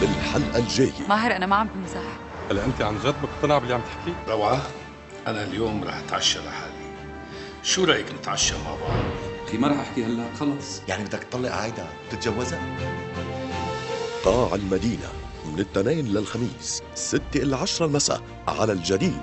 بالحلقة الجاية. ماهر أنا ما عم بمزح. هلا أنت عن جد مقتنع باللي عم تحكيه؟ روعة أنا اليوم رح أتعشى لحالي. شو رأيك نتعشى مع بعض؟ أخي ما رح أحكي هلا؟ خلص. يعني بدك تطلق عايدة؟ وتتجوزها؟ قاع المدينة من الاثنين للخميس 6 إلى 10 المساء على الجديد.